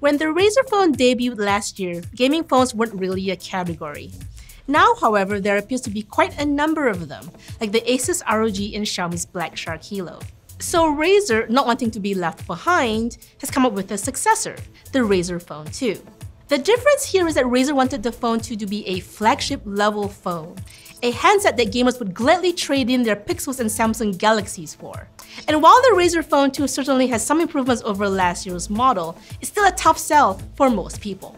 When the Razer phone debuted last year, gaming phones weren't really a category. Now, however, there appears to be quite a number of them, like the Asus ROG and Xiaomi's Black Shark Helo. So Razer, not wanting to be left behind, has come up with a successor, the Razer Phone 2. The difference here is that Razer wanted the Phone 2 to be a flagship level phone, a handset that gamers would gladly trade in their Pixels and Samsung Galaxies for. And while the Razer Phone 2 certainly has some improvements over last year's model, it's still a tough sell for most people.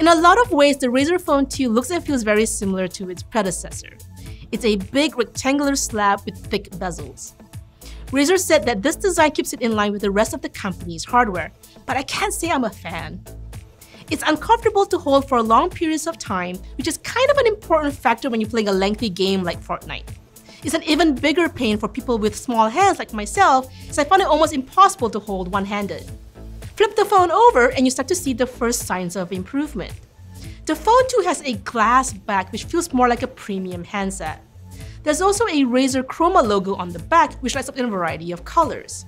In a lot of ways, the Razer Phone 2 looks and feels very similar to its predecessor. It's a big rectangular slab with thick bezels. Razer said that this design keeps it in line with the rest of the company's hardware, but I can't say I'm a fan. It's uncomfortable to hold for long periods of time, which is kind of an important factor when you're playing a lengthy game like Fortnite. It's an even bigger pain for people with small hands like myself, as I found it almost impossible to hold one-handed. Flip the phone over and you start to see the first signs of improvement. The phone 2 has a glass back which feels more like a premium handset. There's also a Razer Chroma logo on the back which lights up in a variety of colors.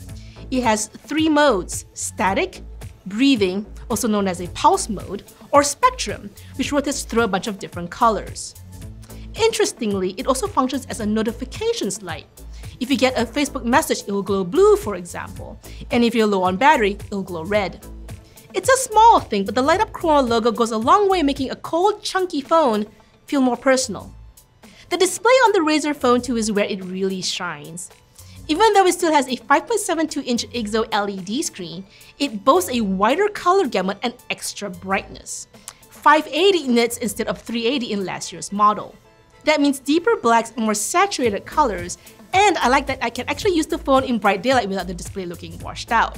It has three modes, static, breathing, also known as a pulse mode, or spectrum, which rotates through a bunch of different colors. Interestingly, it also functions as a notifications light. If you get a Facebook message, it will glow blue, for example. And if you're low on battery, it'll glow red. It's a small thing, but the light up Chroma logo goes a long way in making a cold, chunky phone feel more personal. The display on the Razer Phone 2 is where it really shines. Even though it still has a 5.72-inch IGZO LED screen, it boasts a wider color gamut and extra brightness. 580 nits instead of 380 in last year's model. That means deeper blacks and more saturated colors, and I like that I can actually use the phone in bright daylight without the display looking washed out.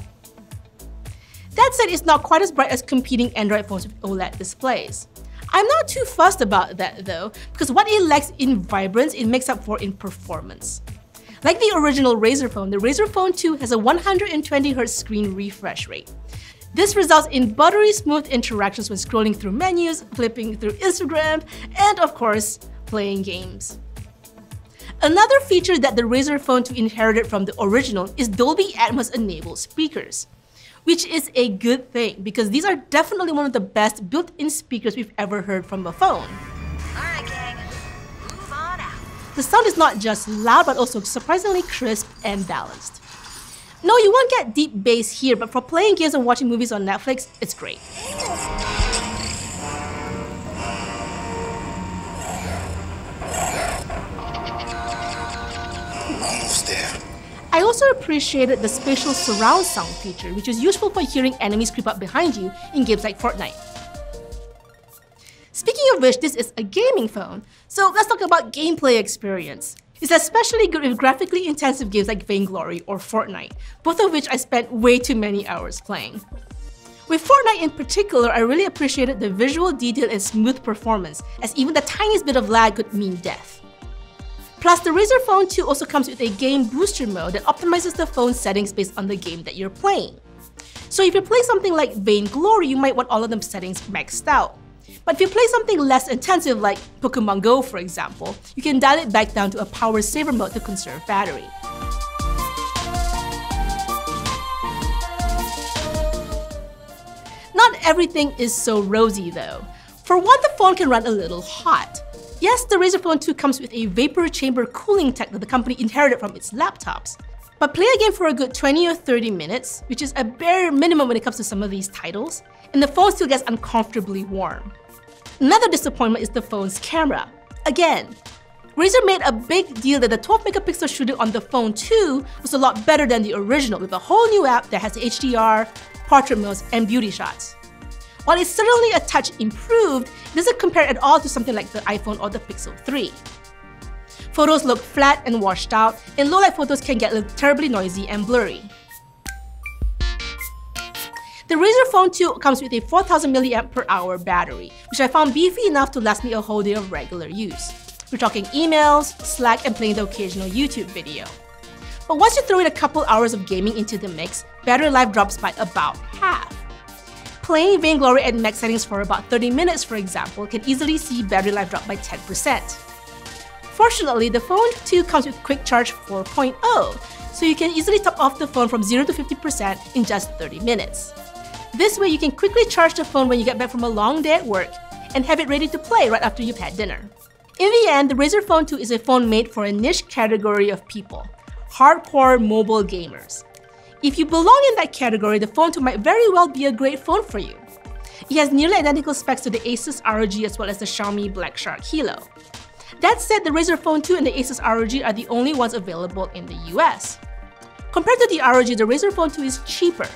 That said, it's not quite as bright as competing Android phones with OLED displays. I'm not too fussed about that though, because what it lacks in vibrance, it makes up for in performance. Like the original Razer phone, the Razer Phone 2 has a 120Hz screen refresh rate. This results in buttery smooth interactions when scrolling through menus, flipping through Instagram, and of course, playing games. Another feature that the Razer Phone 2 inherited from the original is Dolby Atmos enabled speakers, which is a good thing because these are definitely one of the best built-in speakers we've ever heard from a phone. The sound is not just loud, but also surprisingly crisp and balanced. No, you won't get deep bass here, but for playing games and watching movies on Netflix, it's great. Almost there. I also appreciated the spatial surround sound feature, which is useful for hearing enemies creep up behind you in games like Fortnite. Speaking of which, this is a gaming phone, so let's talk about gameplay experience. It's especially good with graphically intensive games like Vainglory or Fortnite, both of which I spent way too many hours playing. With Fortnite in particular, I really appreciated the visual detail and smooth performance, as even the tiniest bit of lag could mean death. Plus, the Razer Phone 2 also comes with a game booster mode that optimizes the phone's settings based on the game that you're playing. So if you play something like Vainglory, you might want all of them settings maxed out. But if you play something less intensive like Pokemon Go for example, you can dial it back down to a power saver mode to conserve battery. Not everything is so rosy though. For one, the phone can run a little hot. Yes, the Razer Phone 2 comes with a vapor chamber cooling tech that the company inherited from its laptops. But play a game for a good 20 or 30 minutes, which is a bare minimum when it comes to some of these titles, and the phone still gets uncomfortably warm. Another disappointment is the phone's camera. Again, Razer made a big deal that the 12 megapixel shooter on the phone 2 was a lot better than the original with a whole new app that has HDR, portrait modes, and beauty shots. While it's certainly a touch improved, it doesn't compare at all to something like the iPhone or the Pixel 3. Photos look flat and washed out, and low-light photos can get terribly noisy and blurry. The Razer Phone 2 comes with a 4000 mAh battery, which I found beefy enough to last me a whole day of regular use. We're talking emails, Slack, and playing the occasional YouTube video. But once you throw in a couple hours of gaming into the mix, battery life drops by about half. Playing Vainglory at max settings for about 30 minutes, for example, can easily see battery life drop by 10%. Fortunately, the phone 2 comes with Quick Charge 4.0, so you can easily top off the phone from 0 to 50% in just 30 minutes. This way, you can quickly charge the phone when you get back from a long day at work and have it ready to play right after you've had dinner. In the end, the Razer Phone 2 is a phone made for a niche category of people hardcore mobile gamers. If you belong in that category, the Phone 2 might very well be a great phone for you. It has nearly identical specs to the Asus ROG as well as the Xiaomi Black Shark Helo. That said, the Razer Phone 2 and the Asus ROG are the only ones available in the US. Compared to the ROG, the Razer Phone 2 is cheaper.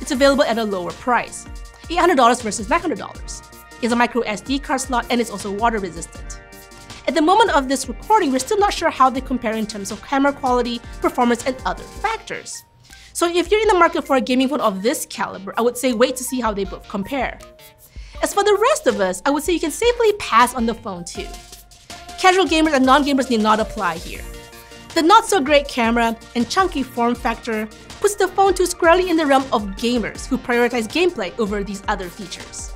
It's available at a lower price, $800 versus $900. It's a micro SD card slot and it's also water resistant. At the moment of this recording, we're still not sure how they compare in terms of camera quality, performance, and other factors. So if you're in the market for a gaming phone of this caliber, I would say wait to see how they both compare. As for the rest of us, I would say you can safely pass on the phone 2. Casual gamers and non-gamers need not apply here. The not so great camera and chunky form factor puts the phone 2 squarely in the realm of gamers who prioritize gameplay over these other features.